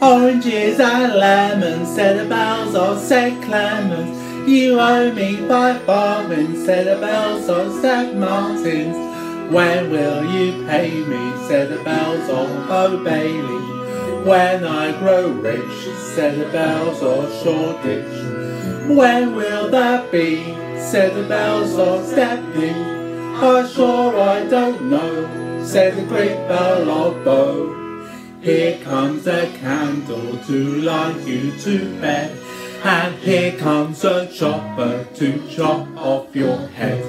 Oranges and lemons, said the bells of St. Clements. You owe me five bobbins, said the bells of St. Martin's. When will you pay me, said the bells of Old Bailey. When I grow rich, said the bells of Shoreditch. When will that be, said the bells of Stepney. I'm sure I don't know, said the great bell of Bow. Here comes a candle to light you to bed, and here comes a chopper to chop off your head.